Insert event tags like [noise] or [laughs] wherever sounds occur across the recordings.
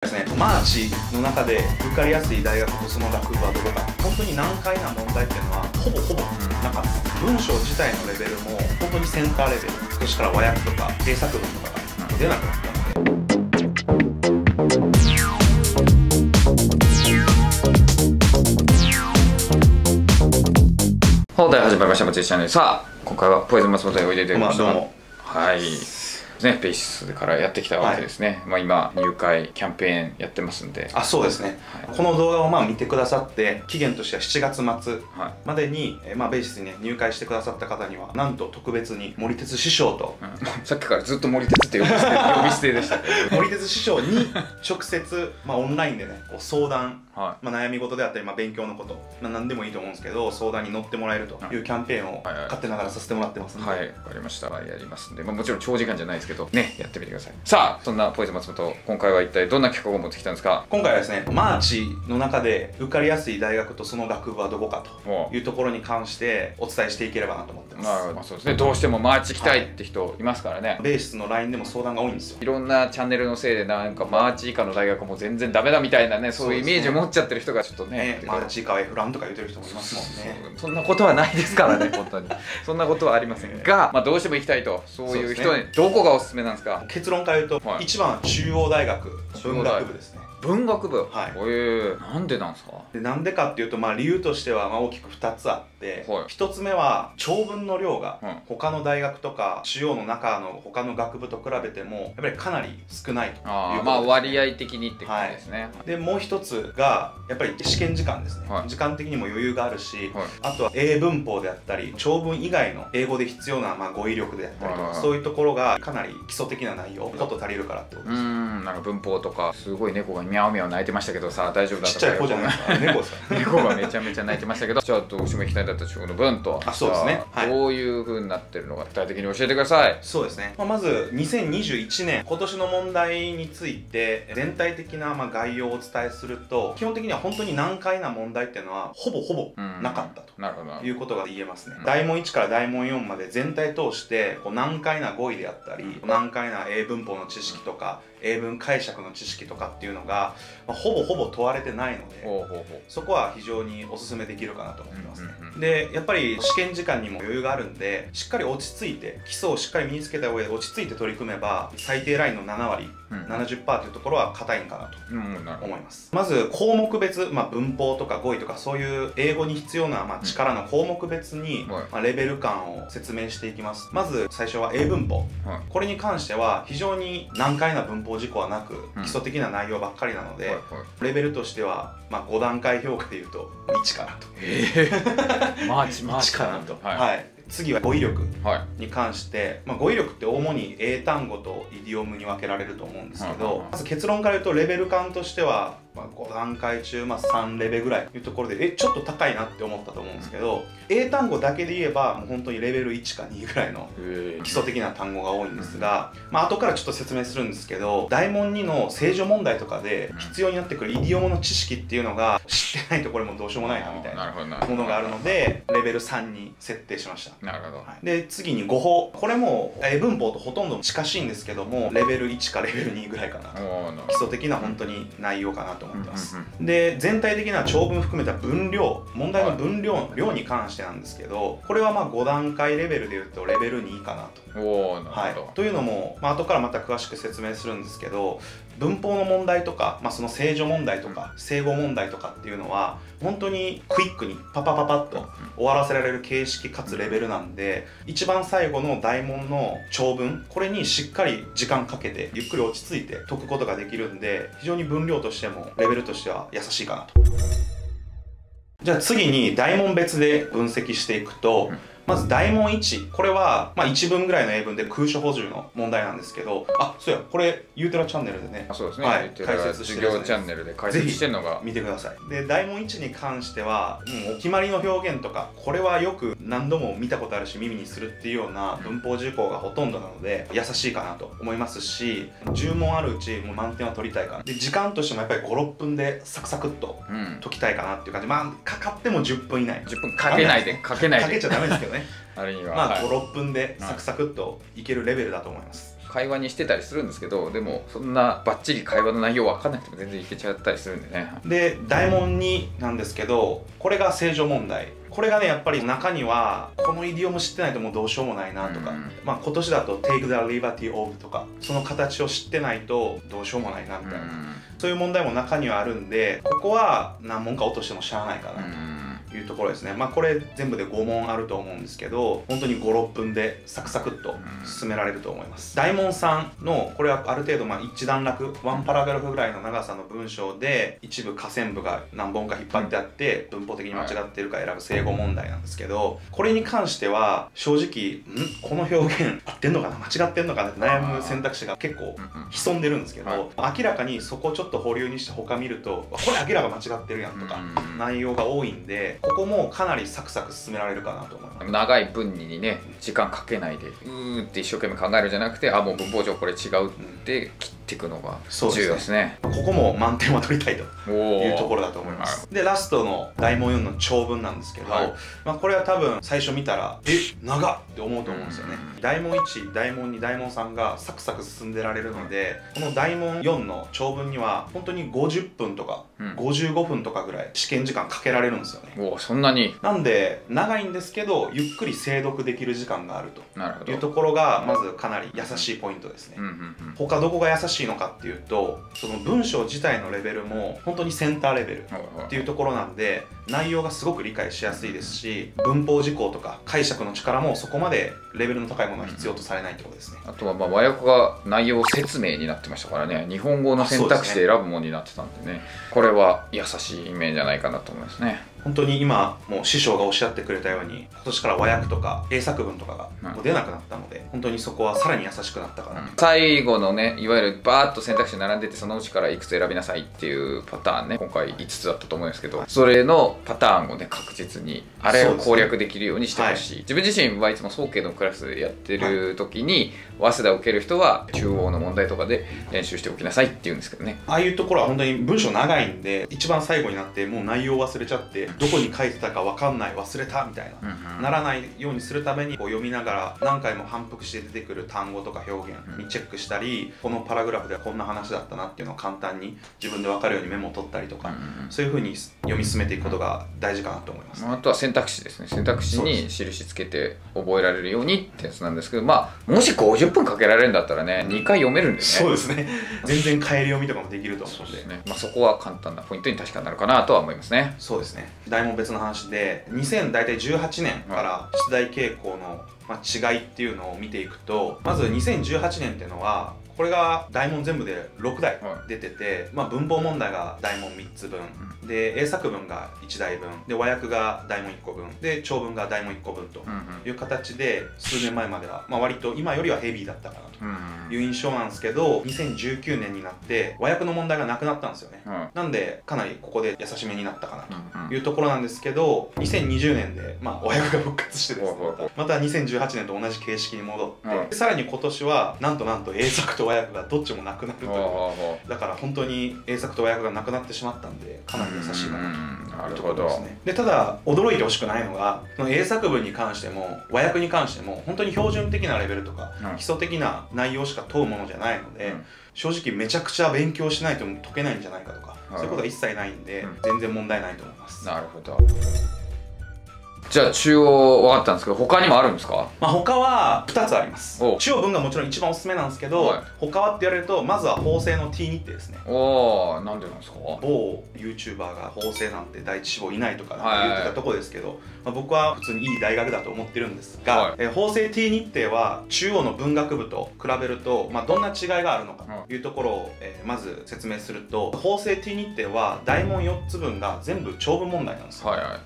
ですね、マーチの中で受かりやすい大学とその学部はどこか。本当に難解な問題っていうのはほぼほぼなかった文章自体のレベルも本当にセンターレベル。そしてから和訳とか英作文とかが出なくなったので放題始まりました、松井チャンネル。さあ、今回はポイズン松本へおいでいただきましどうも。はい。ね、ベーシスからやってきたわけですね。まあ今、入会キャンペーンやってますんで。あそうですね、はいこの動画をまあ見てくださって期限としては7月末はい。までに、えーまあ、ベーシスに、ね、入会してくださった方にはなんと特別に森鉄師匠とうん [laughs] さっきからずっと森鉄って呼び捨て [laughs] 呼び捨てでしたけど。森鉄師匠に直接、まあ、オンラインでねこう相談はまあ、悩み事であったり、まあ、勉強のこと、まあ、何でもいいと思うんですけど相談に乗ってもらえるというキャンペーンをはいはい勝手ながらさせてもらってますい。ので、はい、わかりました。やりますんで、まあ、もちろん長時間じゃないですけど、ね、やってみてください。さあ、そんなポイズン松本、今回は一体どんな企画を持ってきたんですか？今回はですねマーチの中で受かりやすい大学とその学部はどこかもというところに関してお伝えしていければなと思ってます、まあ、まあそうですね。どうしてもマーチ行きたいって人いますからね。ベーシスの LINE でも相談が多いんですよ。いろんなチャンネルのせいでなんかマーチ以下の大学も全然ダメだみたいなねそういうイメージを持っちゃってる人がちょっとねね、マーチか F ランとか言ってる人もいますもんね。そんなことはないですからね本当に。そんなことはありませんが、[laughs] まあ、どうしても行きたいと。そういう人にどこがおすすめなんですか？結論から言うと、はい。一番は中央大学文学部ですね文学部。はい。え。ー、なんでなんですか？でなんでかっていうと、まあ、理由としてはまあ大きく2つあって、はい。1つ目は長文の量がうん。他の大学とか主要の中の他の学部と比べてもやっぱりかなり少ないということあまあ割合的にってことですね、でもう一つがやっぱり試験時間ですね、はい。時間的にも余裕があるし、はい。あとは英文法であったり長文以外の英語で必要なまあ語彙力であったりとか、はいそういうところがかなり基礎的な内容こと足りるからってことうーです、んなんか文法とかすごい猫がミャオミャオ鳴いてましたけどさ大丈夫だちっちゃい子じゃないですか？猫ですか猫がめちゃめちゃ泣いてましたけどじゃあどうしても行きたいんだったら中国の文とあそうですね。はい。どういう風になってるのか具体的に教えてください。そうですね、まあ、まず2021年今年の問題について全体的なまあ概要をお伝えすると基本的には本当に難解な問題っていうのはほぼほぼうん。なかったと。なるほど。いうことが言えますね、うん。大問1から大問4まで全体通してこう難解な語彙であったり難解な英文法の知識とか英文解釈の知識とかっていうのが、まあほぼほぼ問われてないのでそこは非常にお勧めできるかなと思ってますね、うんうんうん。でやっぱり試験時間にも余裕があるんでしっかり落ち着いて基礎をしっかり身につけた上で落ち着いて取り組めば最低ラインの7割うん。70%というところは硬いんかなと。思います。まず項目別、まあ、文法とか語彙とかそういう英語に必要な、まあ、力の項目別に、はい。まあ、レベル感を説明していきます。まず最初は英文法。はい。これに関しては非常に難解な文法事項はなくうん。基礎的な内容ばっかりなので、はいはい。レベルとしては、まあ、5段階評価でいうと1かなと。ええ [laughs] マーチマーチ1かなと、はい。はい。次は語彙力はい。に関して、まあ、語彙力って主に英単語とイディオムに分けられると思うんですけどまず結論から言うとレベル感としては、まあ、5段階中、まあ、3レベルぐらいというところでえちょっと高いなって思ったと思うんですけど英単語だけで言えばもう本当にレベル1か2ぐらいのえ基礎的な単語が多いんですが、まあ後からちょっと説明するんですけど大問2の正常問題とかで必要になってくるイディオムの知識っていうのが知ってないとこれもどうしようもないなみたいなものがあるのでレベル3に設定しました。なるほど。はい。で次に語法。これも英文法とほとんど近しいんですけどもレベル1かレベル2ぐらいかな基礎的な本当に内容かなと思ってます、で全体的な長文含めた分量問題の分量の量に関してなんですけどこれはまあ5段階レベルでいうとレベル2かなと。おおなはいるほど、、というのも、まあ後からまた詳しく説明するんですけど文法の問題とか、まあ、その正常問題とか正語問題とかっていうのは本当にクイックにパパパパッと終わらせられる形式かつレベルなんで一番最後の大問の長文これにしっかり時間かけてゆっくり落ち着いて解くことができるんで非常に分量としてもレベルとしては優しいかなと。じゃあ次に大問別で分析していくと、うんまず大問1これは、まあ、1文ぐらいの英文で空所補充の問題なんですけど。あそうや。これユーテラチャンネルでね。あそうですね、はい。解説して授業チャンネルで解説してるのが。見てください。で大問1に関してはもうお決まりの表現とかこれはよく何度も見たことあるし耳にするっていうような文法事項がほとんどなので優しいかなと思いますし10問あるうちもう満点は取りたいかな。で時間としてもやっぱり56分でサクサクっとうん。解きたいかなっていう感じ。まあかかっても10分以内。10分かけないでかけないで。かけちゃダメですけどねあれには、まあはい。56分でサクサクっといけるレベルだと思います。会話にしてたりするんですけどでもそんなバッチリ会話の内容分かんなくても全然いけちゃったりするんでね。で大問2なんですけどこれが正常問題。これがねやっぱり中にはこのイディオム知ってないともうどうしようもないなとか、うん。まあ今年だと「Take the liberty of」とか。その形を知ってないとどうしようもないなみたいな、そういう問題も中にはあるんでここは何問か落としてもしゃあないかなというところですね。まあこれ全部で5問あると思うんですけど本当に56分でサクサクっと進められると思います。大問3のこれはある程度まあ一段落ワンパラグラフぐらいの長さの文章で一部下線部が何本か引っ張ってあって文法的に間違ってるか選ぶ正語問題なんですけどこれに関しては正直ん？この表現合ってんのかな？間違ってんのかな？って悩む選択肢が結構潜んでるんですけど、明らかにそこちょっと保留にして他見るとこれ明らか間違ってるやんとか、内容が多いんでここもかなりサクサク進められるかなと思います。長い文にね時間かけないでうーって一生懸命考えるんじゃなくてあもう文法上これ違うって切っていくのがそうですね。重要ですね。ここも満点は取りたいとおいうところだと思います。でラストの大問4の長文なんですけど、はい。まあ、これは多分最初見たらえ長っって思うと思うんですよね。うん。大問1大問2大問3がサクサク進んでられるのでこの大問4の長文には本当に50分とかうん。55分とかぐらい試験時間かけられるんですよね。おおそんなに？なんで長いんですけどゆっくり精読できる時間がある。と。いうところがまずかなり優しいポイントですね。うんうんうん。他どこが優しいのかっていうとその文章自体のレベルも本当にセンターレベルっていうところなんで内容がすごく理解しやすいですし文法事項とか解釈の力もそこまでレベルの高いものは必要とされないってことですね。あとはまあ和訳が内容説明になってましたからね。日本語の選択肢で選ぶものになってたんでね。これは優しい面じゃないかなと思いますね本当に今もう師匠がおっしゃってくれたように今年から和訳とか英作文とかがもう出なくなったので本当にそこはさらに優しくなったかなと最後のねいわゆるバーッと選択肢並んでてそのうちからいくつ選びなさいっていうパターンね今回5つだったと思うんですけどそれのパターンをね確実にあれを攻略できるようにしてほしい、自分自身はいつも早慶のクラスでやってる時に、早稲田を受ける人は中央の問題とかで練習しておきなさいって言うんですけどね。ああいうところは本当に文章長いんで一番最後になってもう内容忘れちゃってどこに書いてたか分かんない忘れたみたいな。ならないようにするためにこう読みながら何回も反復して出てくる単語とか表現にチェックしたり、このパラグラフではこんな話だったなっていうのを簡単に自分で分かるようにメモを取ったりとか、そういうふうに読み進めていくことが大事かなと思います。あとは選択肢ですね。選択肢に印つけて覚えられるようにってやつなんですけどまあもし50分かけられるんだったらね2回読めるんでね。そうですね。[laughs] 全然変える読みとかもできると思うんで。そね、まあ、そこは簡単なポイントに確かになるかなとは思いますね。そうですね題も別の話で2018年から出題傾向の、まあ、違いっていうのを見ていくとまず2018年っていうのはこれが大問全部で6題は出てて、まあ、文法問題が大問3つ分、で英作文が1題分。で和訳が大問1個分。で長文が大問1個分とうんうん。いう形で数年前までは、まあ、割と今よりはヘビーだったかなとうんいう印象なんですけど2019年になって和訳の問題がなくなったんですよね。うんなんでかなりここで優しめになったかなと。うんうんいうところなんですけど2020年で、まあ、和訳が復活してですね。また2018年と同じ形式に戻って、さらに今年はなんとなんと英作と和訳がどっちもなくなるという。だから本当に英作と和訳がなくなってしまったんでかなり優しいかなというところですね。でただ驚いてほしくないのがその英作文に関しても和訳に関しても本当に標準的なレベルとか、うん。基礎的な内容しか問うものじゃないので、うん。正直めちゃくちゃ勉強しないと解けないんじゃないかとか、はいそういうことは一切ないんで、うん。全然問題ないと思います。なるほどじゃあ中央分かったんですけど他にもあるんですか？まあ、他は2つあります。お。中央文がもちろん一番おすすめなんですけど、はい。他はって言われるとまずは法政の T 日程ですね。おおなんでなんですか？某 YouTuber が法政なんて第一志望いないとかはい。言ってたとこですけど、まあ、僕は普通にいい大学だと思ってるんですが、はい。えー法政 T 日程は中央の文学部と比べると、まあ、どんな違いがあるのかとい。うところを、えーまず説明すると法政 T 日程は大問4つ分が全部長文問題なんですよ、はいは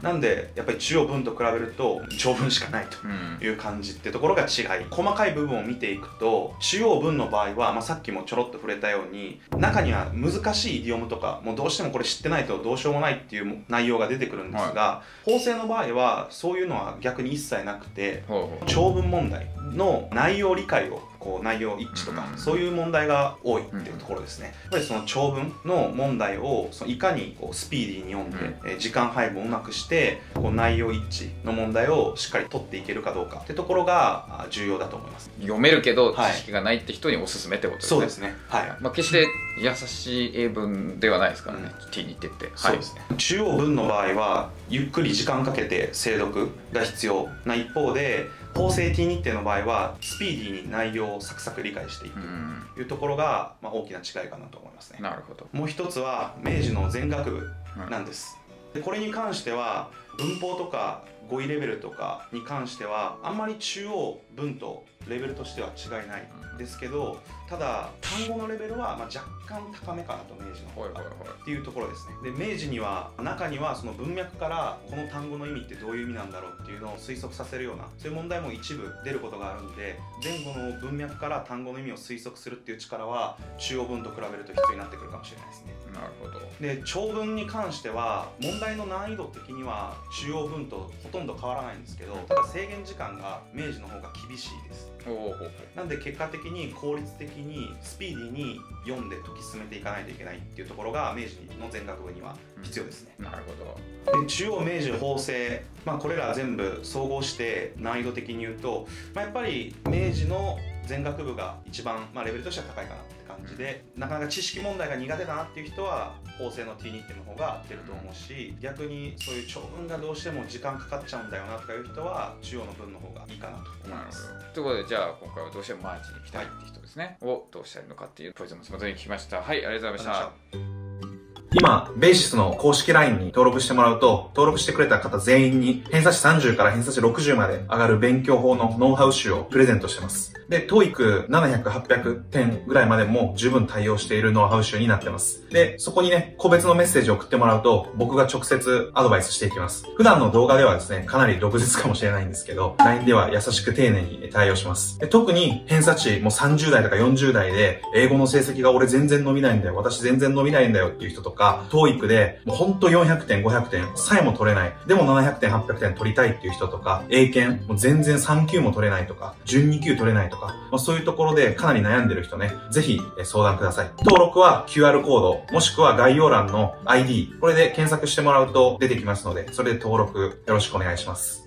い。なんでやっぱり中央文と比べると長文しかないとうん。いう感じってところが違い。細かい部分を見ていくと主要文の場合は、まあ、さっきもちょろっと触れたように中には難しいイディオムとかもうどうしてもこれ知ってないとどうしようもないっていう内容が出てくるんですが、法政の場合はそういうのは逆に一切なくてほうほう。長文問題の内容理解をこう内容一致とか、そういう問題が多いっていうところですね、やっぱりその長文の問題をそのいかにこうスピーディーに読んで、え時間配分をうまくしてこう内容一致の問題をしっかり取っていけるかどうかってところが重要だと思います。読めるけど知識がないって人におすすめってことですね、そうですね。はい、まあ、決して優しい英文ではないですからね、うん。T にってって。そうですね、中央文の場合はゆっくり時間かけて精読が必要な一方で法制 T 日程の場合はスピーディーに内容をサクサク理解していく。うん。というところが、まあ、大きな違いかなと思いますね。なるほど。もう一つは明治の全学部なんです、でこれに関しては文法とか語彙レベルとかに関してはあんまり中央文とレベルとしては違いないん。ですけどただ単語のレベルはまあ若干高めかなと明治の方がっていうところですね。で明治には中にはその文脈からこの単語の意味ってどういう意味なんだろうっていうのを推測させるようなそういう問題も一部出ることがあるんで前後の文脈から単語の意味を推測するっていう力は中央文と比べると必要になってくるかもしれないですね。なるほど。で長文に関しては問題の難易度的には中央文とほとんど変わらないんですけどただ制限時間が明治の方が厳しいです。なんで結果的に効率的にスピーディーに読んで解き進めていかないといけないっていうところが明治の全学部には必要ですね、なるほど。で中央明治法政、まあ、これら全部総合して難易度的に言うと、まあ、やっぱり明治の全学部が一番、まあ、レベルとしては高いかなって感じで、なかなか知識問題が苦手だなっていう人は法政の T 日程の方が合ってると思うし逆にそういう長文がどうしても時間かかっちゃうんだよなとかいう人は中央の文の方がいいかなと思います。ということでじゃあ今回はどうしてもマーチに行きたいって人ですね、をどうしたらいいのかっていうポイントもスムーズに聞きました。はいありがとうございました今、ベーシスの公式 LINE に登録してもらうと、登録してくれた方全員に、偏差値30から偏差値60まで上がる勉強法のノウハウ集をプレゼントしてます。で、TOEIC 700、800点ぐらいまでも十分対応しているノウハウ集になってます。で、そこにね、個別のメッセージを送ってもらうと、僕が直接アドバイスしていきます。普段の動画ではですね、かなり毒舌かもしれないんですけど、LINE では優しく丁寧に対応します。で特に偏差値もう30代とか40代で、英語の成績が俺全然伸びないんだよ、私全然伸びないんだよっていう人とか、TOEIC でもうほんと400点、500点さえも取れない。でも700点、800点取りたいっていう人とか、英検もう全然3級も取れないとか、準2級取れないとか、まあ、そういうところでかなり悩んでる人ね、ぜひ相談ください。登録は QR コード、もしくは概要欄の ID、これで検索してもらうと出てきますので、それで登録よろしくお願いします。